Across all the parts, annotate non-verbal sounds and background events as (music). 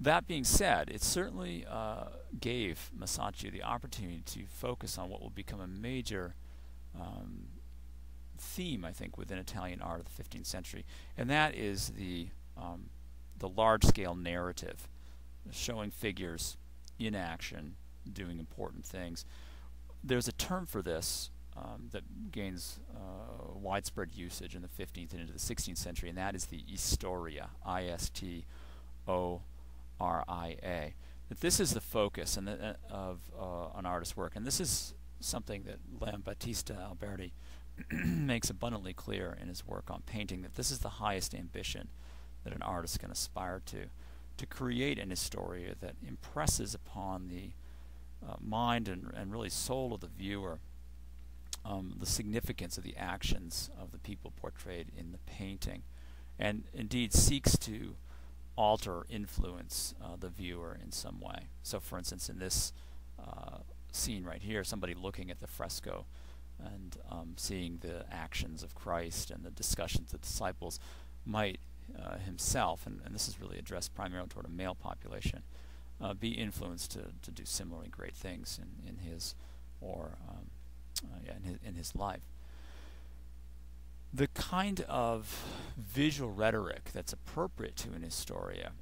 that being said, it certainly uh, gave Masaccio the opportunity to focus on what will become a major um, theme, I think, within Italian art of the 15th century, and that is the um, the large-scale narrative, showing figures in action doing important things. There's a term for this um, that gains uh, widespread usage in the 15th and into the 16th century, and that is the istoria, I-S-T-O-R-I-A. That this is the focus and uh, of uh, an artist's work, and this is something that Leon Battista Alberti (clears throat) makes abundantly clear in his work on painting that this is the highest ambition that an artist can aspire to to create an historia that impresses upon the uh, mind and, and really soul of the viewer um, the significance of the actions of the people portrayed in the painting and indeed seeks to alter influence uh, the viewer in some way. So for instance in this uh, scene right here somebody looking at the fresco and um, seeing the actions of Christ and the discussions of the disciples might uh, himself, and, and, this is really addressed primarily toward a male population, uh, be influenced to, to do similarly great things in, in his or um, uh, yeah, in, his, in his life. The kind of visual rhetoric that's appropriate to an historia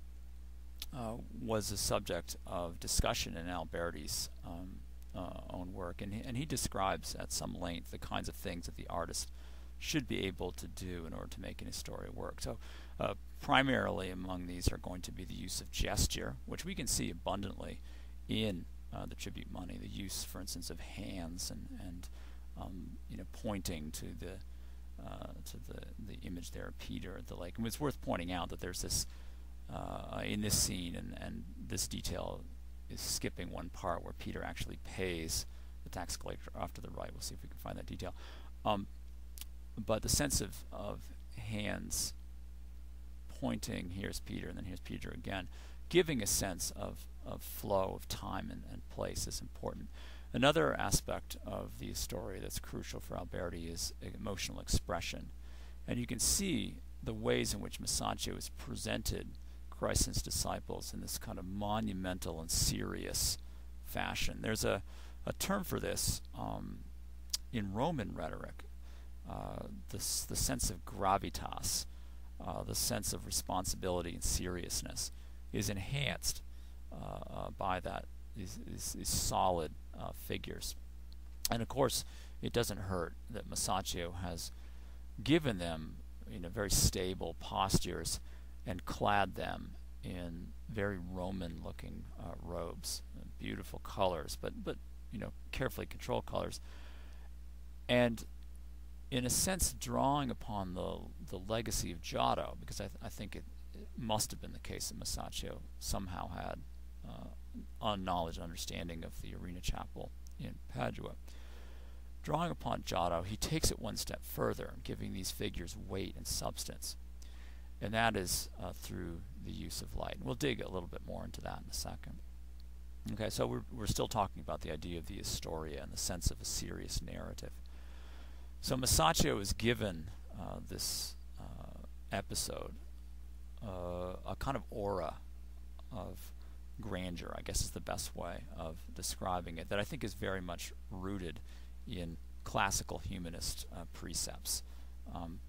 uh, was a subject of discussion in Alberti's um, uh, own work, and he, and he describes at some length the kinds of things that the artist should be able to do in order to make an historia work. So uh, primarily among these are going to be the use of gesture, which we can see abundantly in uh, the tribute money. The use, for instance, of hands and, and um, you know pointing to the uh, to the the image there of Peter at the lake. And it's worth pointing out that there's this uh, in this scene, and and this detail is skipping one part where Peter actually pays the tax collector off to the right. We'll see if we can find that detail. Um, but the sense of, of hands pointing, here's Peter, and then here's Peter again, giving a sense of, of flow of time and, and place is important. Another aspect of the story that's crucial for Alberti is emotional expression. And you can see the ways in which Masaccio has presented Christ and his disciples in this kind of monumental and serious fashion. There's a, a term for this um, in Roman rhetoric uh, this, the sense of gravitas, uh, the sense of responsibility and seriousness, is enhanced uh, uh by that is, these, these solid uh, figures. And of course, it doesn't hurt that Masaccio has given them you know, very stable postures and clad them in very Roman-looking uh, robes, beautiful colors, but but you know carefully controlled colors. And in a sense, drawing upon the the legacy of Giotto, because I, th I think it, it, must have been the case that Masaccio somehow had uh, knowledge and understanding of the Arena Chapel in Padua. Drawing upon Giotto, he takes it one step further, giving these figures weight and substance, and that is uh, through the use of light. And we'll dig a little bit more into that in a second. Okay, so we're, we're still talking about the idea of the Historia and the sense of a serious narrative. So Masaccio is given uh, this uh, episode uh, a kind of aura of grandeur, I guess is the best way of describing it, that I think is very much rooted in classical humanist uh, precepts. Um,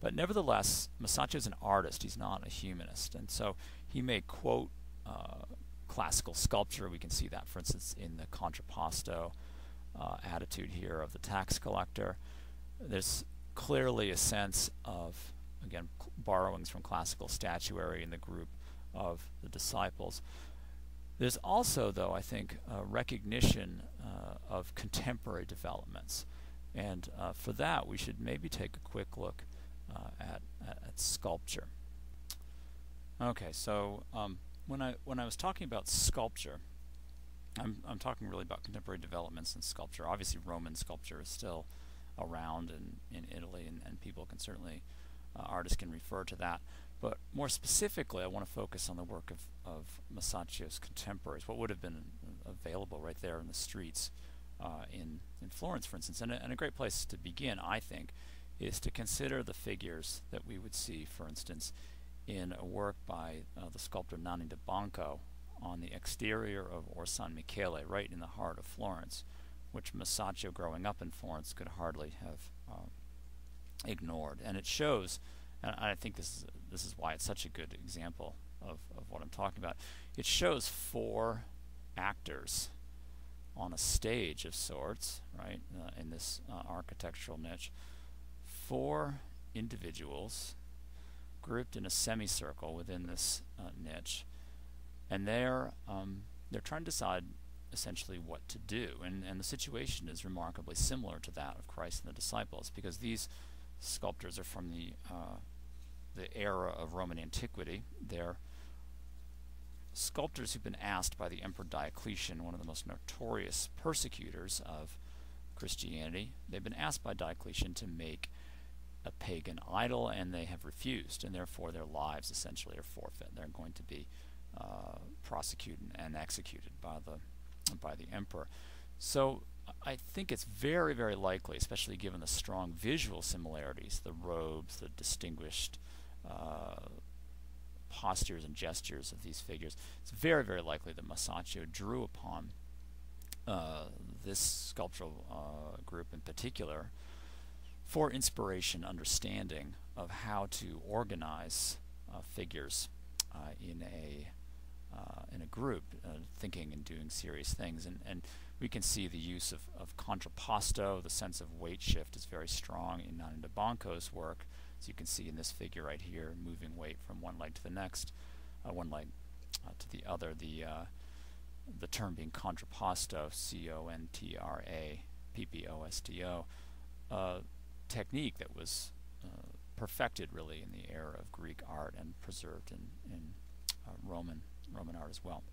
but nevertheless, Masaccio is an artist, he's not a humanist, and so he may quote uh, classical sculpture. We can see that, for instance, in the contrapposto uh, attitude here of the tax collector there's clearly a sense of, again, borrowings from classical statuary in the group of the disciples. There's also, though, I think, a recognition uh, of contemporary developments. And uh, for that, we should maybe take a quick look uh, at, at, at, sculpture. Okay, so um, when I when I was talking about sculpture, I'm I'm talking really about contemporary developments in sculpture. Obviously, Roman sculpture is still around in, in Italy, and, and people can certainly, uh, artists can refer to that. But more specifically, I want to focus on the work of, of Masaccio's contemporaries, what would have been available right there in the streets uh, in, in Florence, for instance. And a, and a great place to begin, I think, is to consider the figures that we would see, for instance, in a work by uh, the sculptor Nanni da Banco on the exterior of Or San Michele, right in the heart of Florence, which Masaccio, growing up in Florence, could hardly have uh, ignored. And it shows, and I think this is, this is why it's such a good example of, of what I'm talking about. It shows four actors on a stage of sorts, right, uh, in this uh, architectural niche. Four individuals grouped in a semicircle within this uh, niche, and they're um, they're trying to decide essentially what to do. And and the situation is remarkably similar to that of Christ and the disciples, because these sculptors are from the uh, the era of Roman antiquity. They're sculptors who've been asked by the Emperor Diocletian, one of the most notorious persecutors of Christianity, they've been asked by Diocletian to make a pagan idol, and they have refused, and therefore their lives essentially are forfeit. They're going to be uh, prosecuted and executed by the by the emperor. So I think it's very, very likely, especially given the strong visual similarities, the robes, the distinguished uh, postures and gestures of these figures, it's very, very likely that Masaccio drew upon uh, this sculptural uh, group in particular for inspiration, understanding of how to organize uh, figures uh, in a uh, in a group, thinking and doing serious things, and and we can see the use of, of contrapposto, the sense of weight shift is very strong in Nanni da Banco's work, as you can see in this figure right here, moving weight from one leg to the next, uh, one leg uh, to the other. The uh, the term being contrapposto, C-O-N-T-R-A, P-P-O-S-T-O, uh, technique that was uh, perfected really in the era of Greek art and preserved in, in uh, Roman Roman art as well.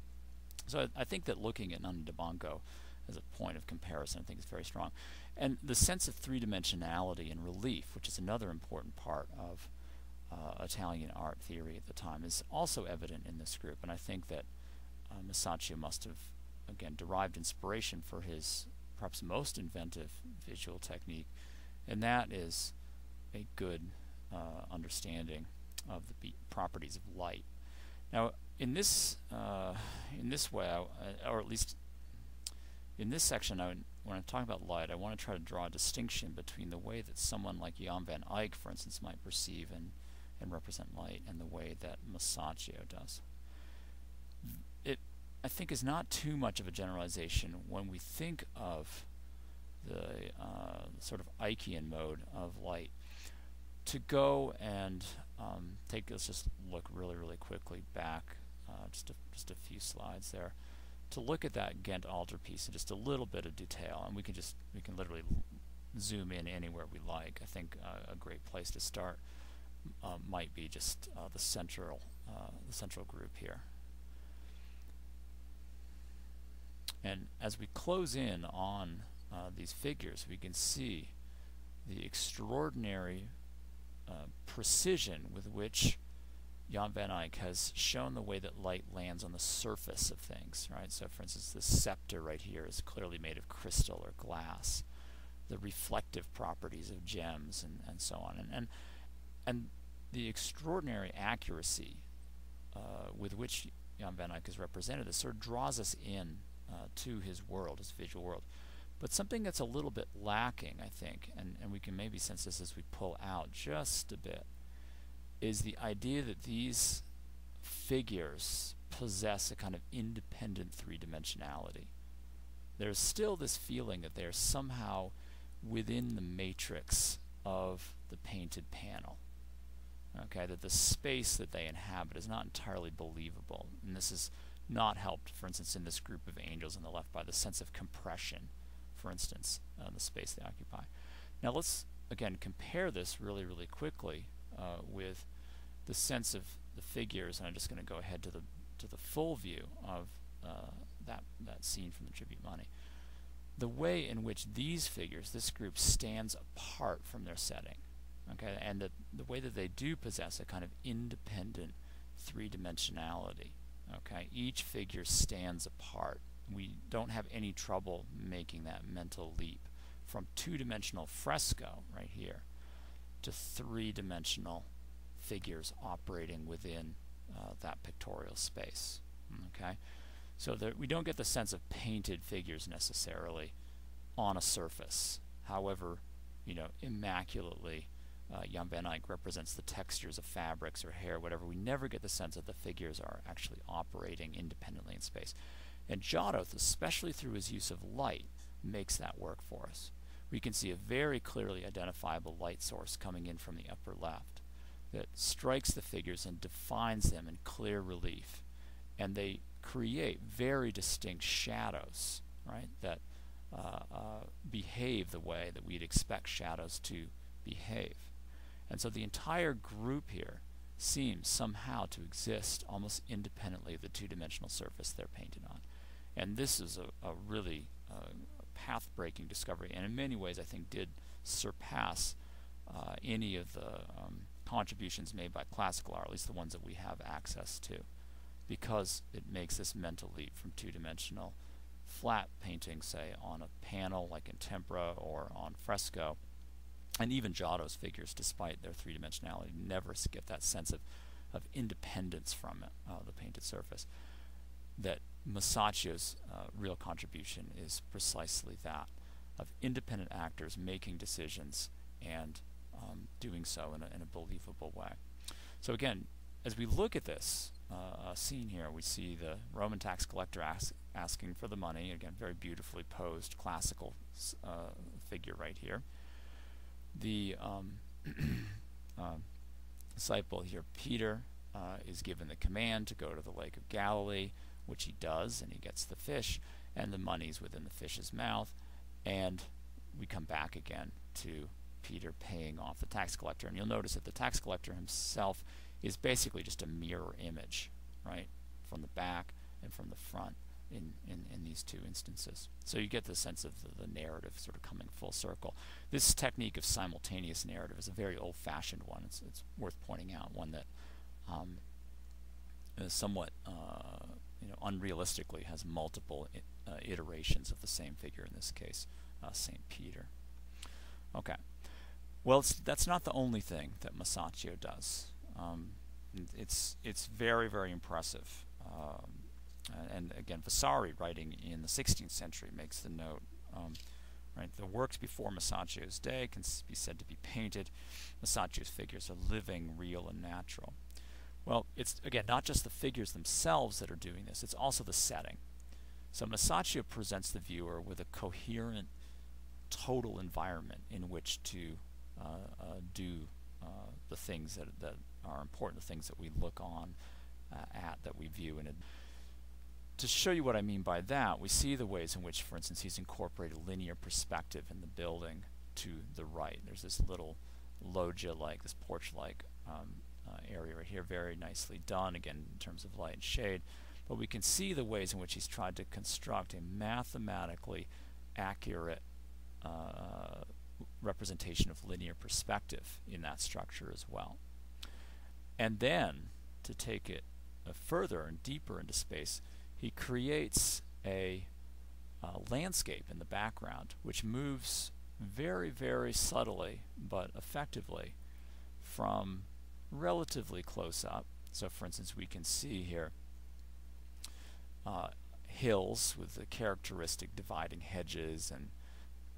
So I, I think that looking at Nanni da Banco as a point of comparison, I think is very strong. And the sense of three-dimensionality and relief, which is another important part of uh, Italian art theory at the time, is also evident in this group. And I think that uh, Masaccio must have, again, derived inspiration for his perhaps most inventive visual technique, and that is a good uh, understanding of the properties of light. Now, in this uh, in this way, I, or at least in this section, I, when I'm talking about light, I want to try to draw a distinction between the way that someone like Jan van Eyck, for instance, might perceive and, and represent light and the way that Masaccio does. It, I think, is not too much of a generalization when we think of the uh, sort of Eyckian mode of light to go and um, take, let's just look really, really quickly back, uh, just, a, just a few slides there to look at that Ghent altarpiece in just a little bit of detail, and we can just we can literally zoom in anywhere we like. I think uh, a great place to start uh, might be just uh, the central uh, the central group here. And as we close in on uh, these figures, we can see the extraordinary uh, precision with which Jan van Eyck has shown the way that light lands on the surface of things, right? So for instance, this scepter right here is clearly made of crystal or glass. The reflective properties of gems and, and so on. And, and, and the extraordinary accuracy uh, with which Jan van Eyck has represented this sort of draws us in uh, to his world, his visual world. But something that's a little bit lacking, I think, and, and we can maybe sense this as we pull out just a bit, is the idea that these figures possess a kind of independent three-dimensionality. There's still this feeling that they're somehow within the matrix of the painted panel. Okay, that the space that they inhabit is not entirely believable. And this is not helped, for instance, in this group of angels on the left by the sense of compression, for instance, uh, the space they occupy. Now let's, again, compare this really, really quickly uh, with the sense of the figures, and I'm just going to go ahead to the to the full view of uh, that that scene from the tribute money. The way in which these figures, this group, stands apart from their setting, okay, and the the way that they do possess a kind of independent three-dimensionality. Okay, each figure stands apart. We don't have any trouble making that mental leap from two-dimensional fresco right here to three-dimensional figures operating within uh, that pictorial space. Okay, so that we don't get the sense of painted figures necessarily on a surface. However, you know, immaculately, uh, Jan van Eyck represents the textures of fabrics or hair, whatever. We never get the sense that the figures are actually operating independently in space. And Giotto, especially through his use of light, makes that work for us. We can see a very clearly identifiable light source coming in from the upper left that strikes the figures and defines them in clear relief. And they create very distinct shadows, right, that uh, uh, behave the way that we'd expect shadows to behave. And so the entire group here seems somehow to exist almost independently of the two-dimensional surface they're painted on. And this is a, a really uh, path-breaking discovery, and in many ways I think did surpass uh, any of the um, contributions made by classical art, at least the ones that we have access to, because it makes this mental leap from two-dimensional flat painting, say, on a panel like in tempera or on fresco, and even Giotto's figures, despite their three-dimensionality, never get that sense of, of independence from it, uh, the painted surface. That Masaccio's uh, real contribution is precisely that, of independent actors making decisions and um, doing so in a, in a, believable way. So again, as we look at this uh, scene here, we see the Roman tax collector ask, asking for the money, again, very beautifully posed classical uh, figure right here the um, (clears throat) uh, disciple here, Peter, uh, is given the command to go to the Lake of Galilee, which he does, and he gets the fish, and the money's within the fish's mouth. And we come back again to Peter paying off the tax collector. And you'll notice that the tax collector himself is basically just a mirror image, right, from the back and from the front in, in, in these two instances. So you get the sense of the, the, narrative sort of coming full circle. This technique of simultaneous narrative is a very old-fashioned one. It's, it's worth pointing out, one that um, is somewhat uh, you know, unrealistically has multiple uh, iterations of the same figure, in this case, uh, St. Peter. Okay. Well, that's not the only thing that Masaccio does. Um, it's, it's very, very impressive. Um, and again, Vasari, writing in the 16th century, makes the note. Um, right, the works before Masaccio's day can be said to be painted. Masaccio's figures are living, real, and natural. Well, it's again not just the figures themselves that are doing this; it's also the setting. So Masaccio presents the viewer with a coherent, total environment in which to uh, uh, do uh, the things that that are important, the things that we look on uh, at, that we view, and to show you what I mean by that, we see the ways in which, for instance, he's incorporated linear perspective in the building to the right. There's this little loggia-like, this porch-like um, area right here, very nicely done, again, in terms of light and shade. But we can see the ways in which he's tried to construct a mathematically accurate uh, representation of linear perspective in that structure as well. And then, to take it uh, further and deeper into space, he creates a uh, landscape in the background which moves very, very subtly but effectively from relatively close up. So, for instance, we can see here uh, hills with the characteristic dividing hedges and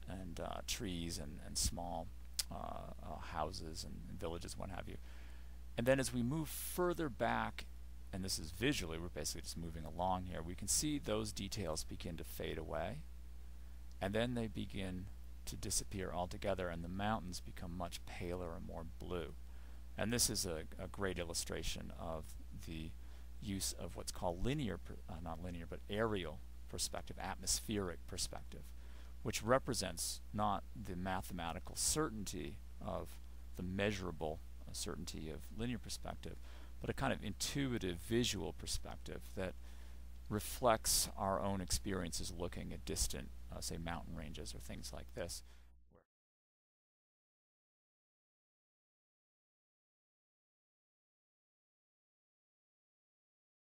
and uh, trees and, and small uh, uh, houses and, and villages, what have you. And then as we move further back and this is visually, we're basically just moving along here, we can see those details begin to fade away and then they begin to disappear altogether and the mountains become much paler and more blue. And this is a, a great illustration of the use of what's called linear, uh, not linear, but aerial perspective, atmospheric perspective, which represents not the mathematical certainty of the measurable uh, certainty of linear perspective, but a kind of intuitive visual perspective that reflects our own experiences looking at distant, uh, say, mountain ranges or things like this.